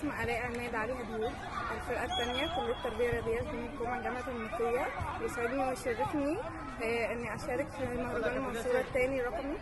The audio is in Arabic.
اسمي آلاء عماد علي هديوب الفرقة الثانية كلية التربية الرياضية في الحكومة الجامعة المنوفية. يسعدني ويشرفني آه، إني أشارك في مهرجان المنصورة الثاني رقمي.